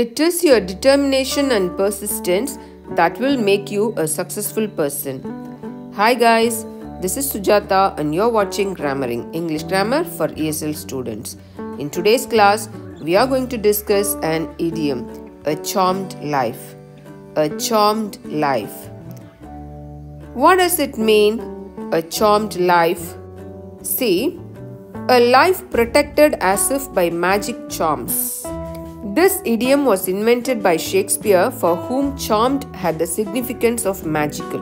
It is your determination and persistence that will make you a successful person. Hi guys, this is Sujata and you're watching GrammarENG English Grammar for ESL students. In today's class, we are going to discuss an idiom, a charmed life. A charmed life. What does it mean, a charmed life? See, a life protected as if by magic charms. This idiom was invented by Shakespeare, for whom charmed had the significance of magical.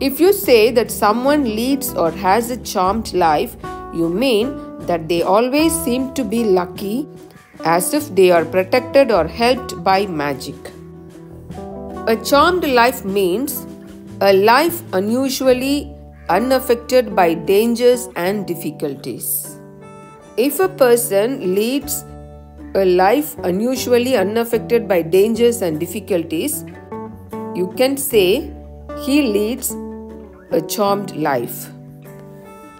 If you say that someone leads or has a charmed life, you mean that they always seem to be lucky, as if they are protected or helped by magic. A charmed life means a life unusually unaffected by dangers and difficulties. If a person leads a life unusually unaffected by dangers and difficulties, you can say he leads a charmed life.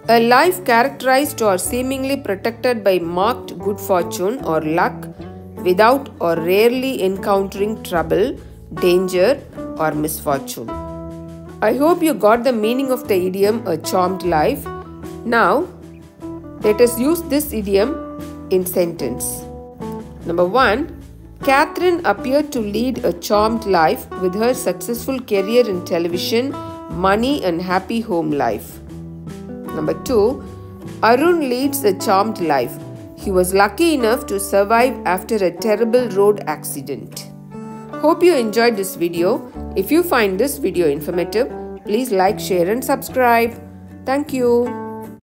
A life characterized or seemingly protected by marked good fortune or luck without or rarely encountering trouble, danger, or misfortune. I hope you got the meaning of the idiom a charmed life. Now, let us use this idiom in sentence. Number 1. Catherine appeared to lead a charmed life with her successful career in television, money, and happy home life. Number 2. Arun leads a charmed life. He was lucky enough to survive after a terrible road accident. Hope you enjoyed this video. If you find this video informative, please like, share and subscribe. Thank you.